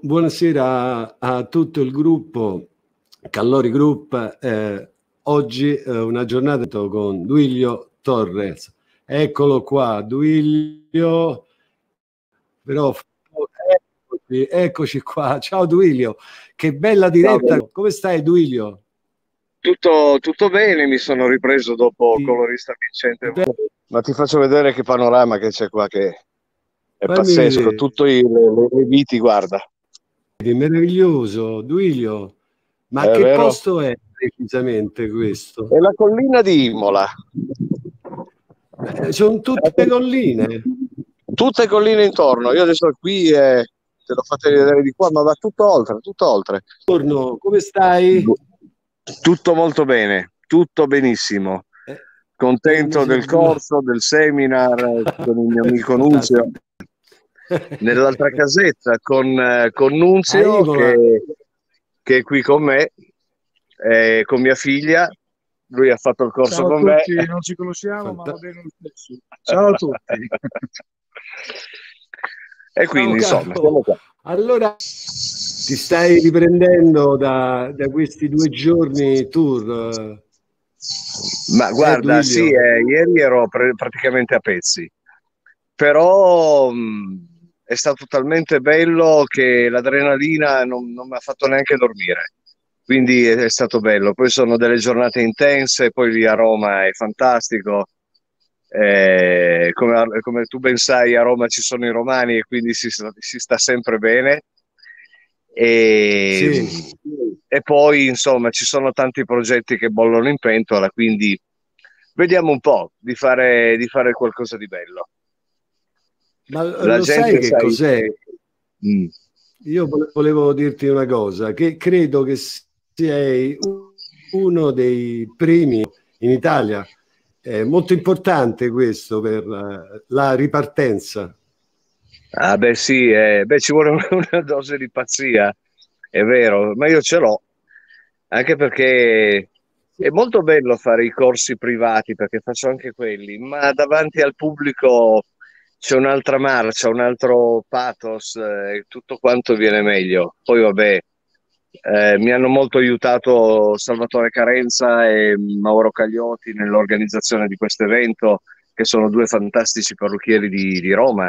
buonasera a tutto il gruppo Callori Group. Eh, oggi eh, una giornata con Duilio Torres. Eccolo qua, Duilio. Però eccoci, eccoci qua. Ciao Duilio, che bella diretta. Come stai Duilio? Tutto, tutto bene, mi sono ripreso dopo sì. colorista vincente. Ma ti faccio vedere che panorama che c'è qua che è Fammi pazzesco, vedere. tutto le, le, le viti, guarda. Meraviglioso, Duilio. Ma è che vero? posto è precisamente questo? È la collina di Imola. Eh, sono tutte colline. Tutte colline intorno. Io adesso qui eh, te lo fate vedere di qua, ma va tutto oltre, tutto oltre. Buongiorno, come stai? Tutto molto bene, tutto benissimo. Eh, Contento del corso, del seminar con il mio amico Nunzio. Nell'altra casetta con, eh, con Nunzio ah, che, che, è qui con me, eh, con mia figlia. Lui ha fatto il corso Ciao con me. Non ci conosciamo, ma va bene lo stesso. Ciao a tutti. e quindi, Ciao, insomma, siamo qua. Allora, ti stai riprendendo da, da questi due giorni tour? Ma guarda, sì, eh, ieri ero pre- praticamente a pezzi, però mh, è stato talmente bello che l'adrenalina non, non mi ha fatto neanche dormire, quindi è, è, stato bello. Poi sono delle giornate intense, poi lì a Roma è fantastico. Eh, come, come, tu ben sai, a Roma ci sono i romani e quindi si, si sta sempre bene. E, sì. e, poi insomma ci sono tanti progetti che bollono in pentola, quindi vediamo un po' di fare, di fare qualcosa di bello. Ma La lo sai che sai... cos'è? Mm. Io volevo dirti una cosa, che credo che sei uno dei primi in Italia. È molto importante questo per la ripartenza. Ah beh sì, eh, beh, ci vuole una dose di pazzia, è vero, ma io ce l'ho, anche perché è molto bello fare i corsi privati, perché faccio anche quelli, ma davanti al pubblico c'è un'altra marcia, un altro pathos, eh, tutto quanto viene meglio. Poi vabbè, eh, mi hanno molto aiutato Salvatore Carenza e Mauro Cagliotti nell'organizzazione di questo evento, che sono due fantastici parrucchieri di, di Roma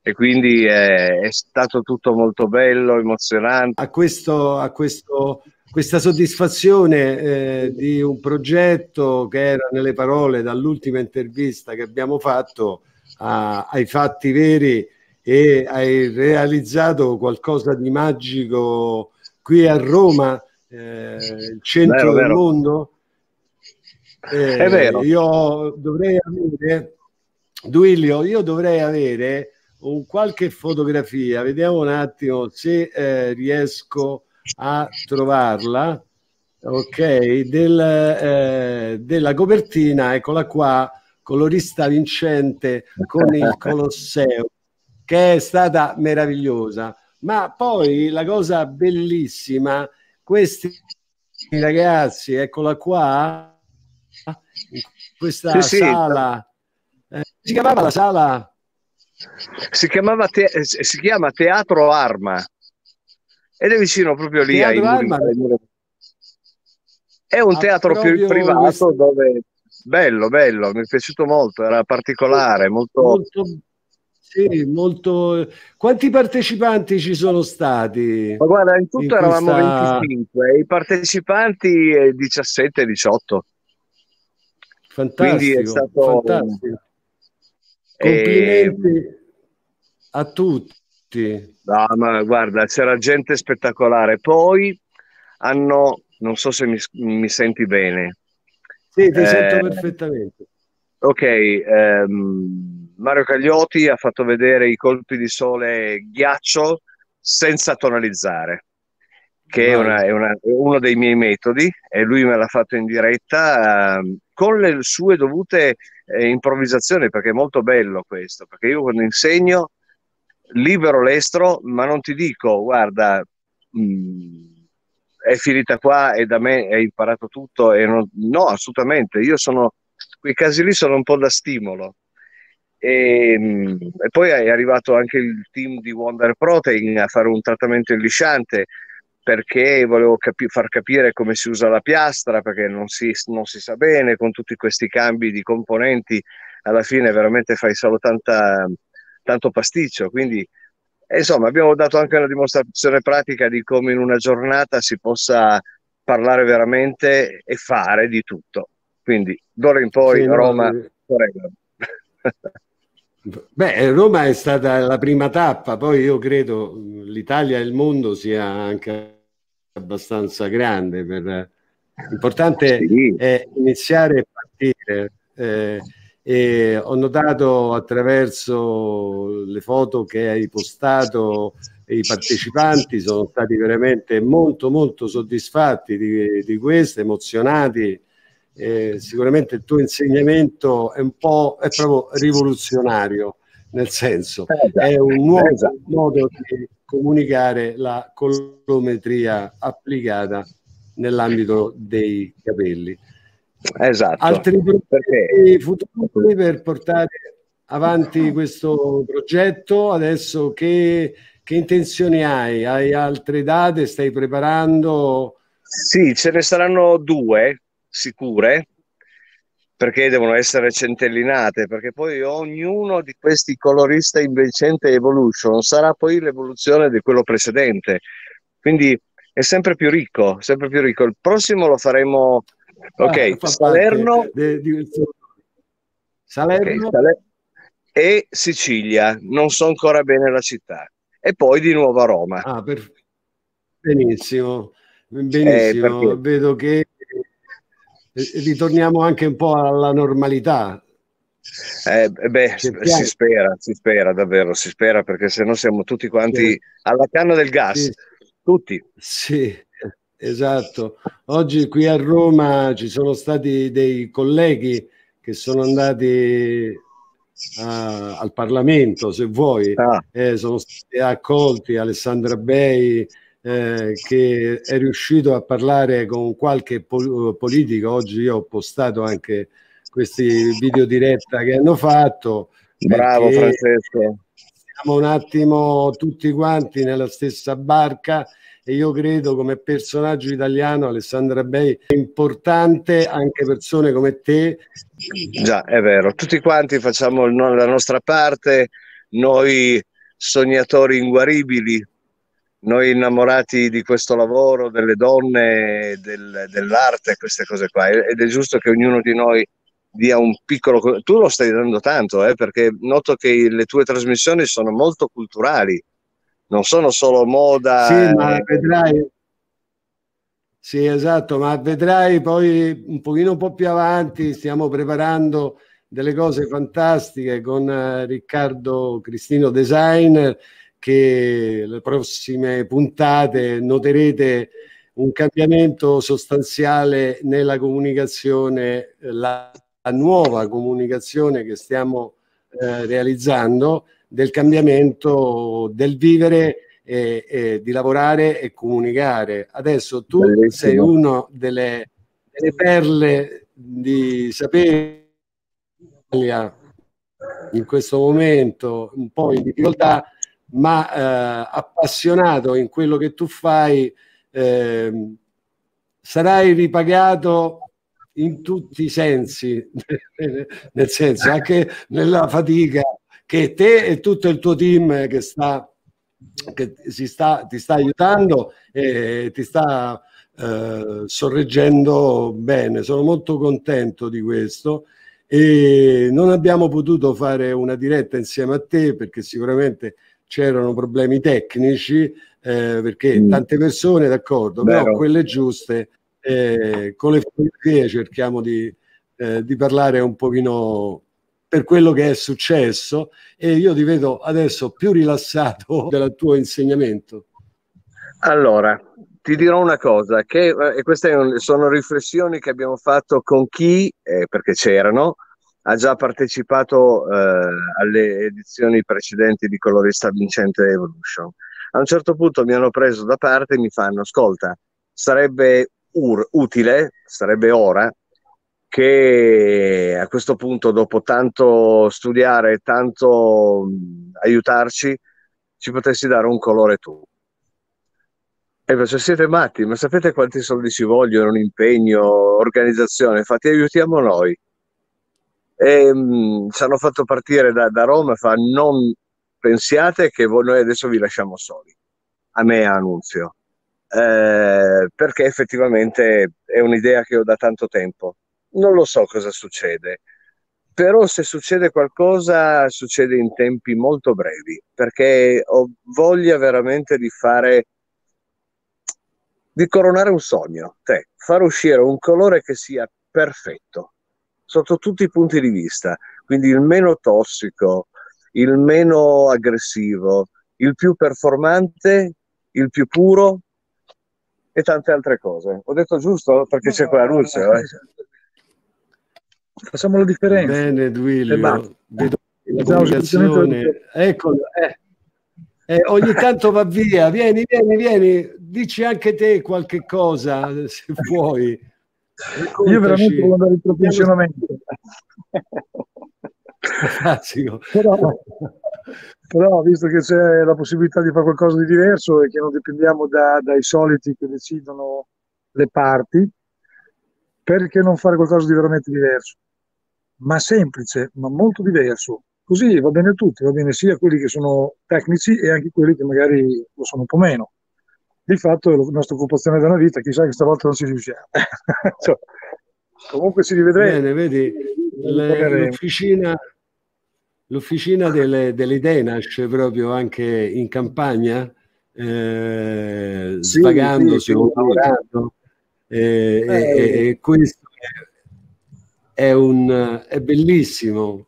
e quindi è, è, stato tutto molto bello, emozionante. A, questo, a questo, questa soddisfazione eh, di un progetto che era nelle parole dall'ultima intervista che abbiamo fatto a, ai fatti veri e hai realizzato qualcosa di magico qui a Roma, eh, il centro vero, del vero. mondo. Eh, è vero. Io dovrei avere, Duilio, io dovrei avere un qualche fotografia, vediamo un attimo se eh, riesco a trovarla, ok, del, eh, della copertina, eccola qua, colorista vincente con il Colosseo, che è stata meravigliosa. Ma poi la cosa bellissima, questi ragazzi, eccola qua, in questa sì, sala, sì. Eh, si chiamava la sala si, chiamava te- si chiama Teatro Arma ed è vicino proprio lì teatro ai muri. È un ah, teatro più privato questo... dove bello, bello, mi è piaciuto molto, era particolare, molto... molto... Sì, molto. Quanti partecipanti ci sono stati? Ma guarda, in tutto in eravamo questa... 25, i partecipanti 17-18. Fantastico. Quindi è stato fantastico. Complimenti e... a tutti. No, ma guarda, c'era gente spettacolare. Poi hanno, non so se mi, mi senti bene. Sì, ti eh, sento perfettamente. Ok, ehm, Mario Cagliotti ha fatto vedere i colpi di sole ghiaccio senza tonalizzare, che è, una, è, una, è, uno dei miei metodi e lui me l'ha fatto in diretta eh, con le sue dovute eh, improvvisazioni, perché è molto bello questo, perché io quando insegno libero l'estro, ma non ti dico, guarda, mh, mm, è finita qua e da me hai imparato tutto non, no, assolutamente, io sono, quei casi lì sono un po' da stimolo. E, e, poi è arrivato anche il team di Wonder Protein a fare un trattamento illisciante perché volevo capi- far capire come si usa la piastra perché non si, non si, sa bene con tutti questi cambi di componenti alla fine veramente fai solo tanta, tanto pasticcio. Quindi insomma abbiamo dato anche una dimostrazione pratica di come in una giornata si possa parlare veramente e fare di tutto quindi d'ora in poi sì, Roma no, Beh, Roma è stata la prima tappa, poi io credo l'Italia e il mondo sia anche abbastanza grande. Per... L'importante sì. è iniziare a partire. Eh, e ho notato attraverso le foto che hai postato i partecipanti sono stati veramente molto molto soddisfatti di, di questo, emozionati eh, sicuramente il tuo insegnamento è un po' è proprio rivoluzionario, nel senso eh, è un nuovo esatto. modo di comunicare la colorimetria applicata nell'ambito dei capelli. Esatto. Altri progetti futuri per portare avanti questo progetto? Adesso che, che intenzioni hai? Hai altre date? Stai preparando? Sì, ce ne saranno due sicure perché devono essere centellinate, perché poi ognuno di questi colorista invincente evolution sarà poi l'evoluzione di quello precedente. Quindi è sempre più ricco, sempre più ricco. Il prossimo lo faremo, ok, ah, Salerno, de, de, Salerno. Okay, Saler- e Sicilia, non so ancora bene la città. E poi di nuovo a Roma. Ah, per... Benissimo, benissimo. Eh, Vedo che ritorniamo anche un po' alla normalità. Eh, beh, si spera, si spera davvero, si spera perché se no siamo tutti quanti alla canna del gas, sì. tutti. Sì, esatto. Oggi qui a Roma ci sono stati dei colleghi che sono andati a, al Parlamento, se vuoi, ah. eh, sono stati accolti Alessandra Bei, eh, che è riuscito a parlare con qualche pol- politico. Oggi io ho postato anche questi video diretta che hanno fatto. Bravo Francesco. Siamo un attimo tutti quanti nella stessa barca e io credo come personaggio italiano Alessandra Bei è importante anche persone come te. Già, è vero, tutti quanti facciamo la nostra parte, noi sognatori inguaribili, noi innamorati di questo lavoro, delle donne, del, dell'arte, queste cose qua, ed è giusto che ognuno di noi dia un piccolo... Tu lo stai dando tanto, eh, perché noto che le tue trasmissioni sono molto culturali, non sono solo moda. Sì, ma vedrai... Sì, esatto, ma vedrai poi un pochino un po' più avanti, stiamo preparando delle cose fantastiche con eh, Riccardo Cristino Designer che le prossime puntate noterete un cambiamento sostanziale nella comunicazione, la, la nuova comunicazione che stiamo eh, realizzando del cambiamento del vivere e, e, di lavorare e comunicare. Adesso tu Bellissimo. sei uno delle, delle perle di sapere in questo momento un po' in difficoltà ma eh, appassionato in quello che tu fai, eh, sarai ripagato in tutti i sensi, nel senso anche nella fatica che te e tutto il tuo team che, sta, che si sta, ti sta aiutando e ti sta eh, sorreggendo bene. Sono molto contento di questo e non abbiamo potuto fare una diretta insieme a te perché sicuramente c'erano problemi tecnici eh, perché mm. tante persone d'accordo, però quelle giuste eh, con le fotografie cerchiamo di, eh, di parlare un pochino per quello che è successo e io ti vedo adesso più rilassato del tuo insegnamento. Allora, ti dirò una cosa, che eh, e queste sono riflessioni che abbiamo fatto con chi, eh, perché c'erano, ha già partecipato eh, alle edizioni precedenti di Colorista Vincente Evolution. A un certo punto mi hanno preso da parte e mi fanno: Ascolta, sarebbe ur- utile, sarebbe ora che a questo punto, dopo tanto studiare, tanto aiutarci, ci potessi dare un colore tu. E invece siete matti, ma sapete quanti soldi ci vogliono, un impegno, organizzazione? Infatti aiutiamo noi. E, mh, ci hanno fatto partire da, da Roma, fa non pensiate che voi, noi adesso vi lasciamo soli. A me Annunzio. Eh, perché effettivamente è un'idea che ho da tanto tempo. Non lo so cosa succede, però se succede qualcosa succede in tempi molto brevi, perché ho voglia veramente di fare, di coronare un sogno, te, far uscire un colore che sia perfetto sotto tutti i punti di vista, quindi il meno tossico, il meno aggressivo, il più performante, il più puro e tante altre cose. Ho detto giusto? Perché c'è qua Ruzio. Eh? Facciamo la differenza. Bene, Duilio. Vedo comunicazione. Eccolo. Eh. Eh, ogni tanto va via. Vieni, vieni, vieni. Dici anche te qualche cosa, se vuoi. Raccontaci. Io veramente voglio andare in pensionamento. Però, però, visto che c'è la possibilità di fare qualcosa di diverso e che non dipendiamo da, dai soliti che decidono le parti, perché non fare qualcosa di veramente diverso? Ma semplice, ma molto diverso. Così va bene a tutti, va bene sia quelli che sono tecnici e anche quelli che magari lo sono un po' meno. Di fatto è la nostra occupazione della vita, chissà che stavolta non ci riusciamo. cioè, comunque si rivedremo. Bene, vedi, l'ufficina, l'ufficina delle, delle Denash proprio anche in campagna, eh, sì, svagandosi, sì, lavorando. Eh, eh. E, e, questo è, un, è bellissimo.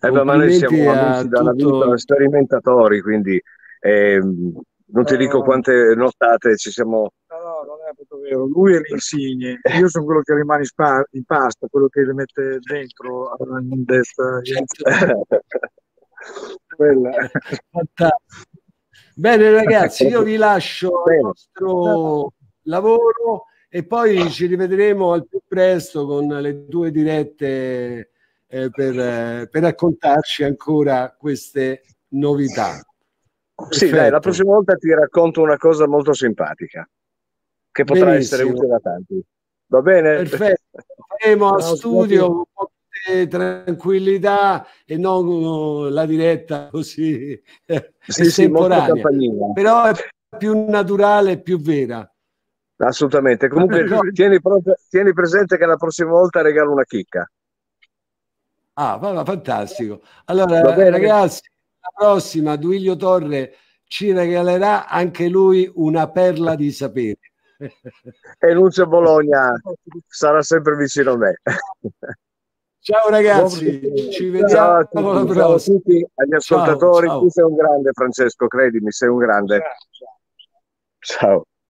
Eh, ma noi siamo amici dalla tutto... vita sperimentatori, quindi eh, non ti dico quante nottate ci siamo è proprio vero. Lui è l'insigne, io sono quello che rimane in, spa- in pasta, quello che le mette dentro in destra. Quella. Bene ragazzi, io vi lascio al nostro lavoro e poi ci rivedremo al più presto con le due dirette eh, per, eh, per raccontarci ancora queste novità. Sì, dai, la prossima volta ti racconto una cosa molto simpatica che potrà Benissimo. essere utile a tanti. Va bene? Perfetto. Faremo a studio un po' di tranquillità e non la diretta così sì, estemporanea. Sì, Però è più naturale e più vera. Assolutamente. Comunque tieni, tieni, presente che la prossima volta regalo una chicca. Ah, va, va, fantastico. Allora, ragazzi, la prossima Duilio Torre ci regalerà anche lui una perla di sapere e Lucio Bologna sarà sempre vicino a me. Ciao ragazzi, ci vediamo ciao a tutti, ciao a tutti agli ascoltatori. Ciao, ciao. Tu sei un grande Francesco, credimi, sei un grande. ciao. ciao.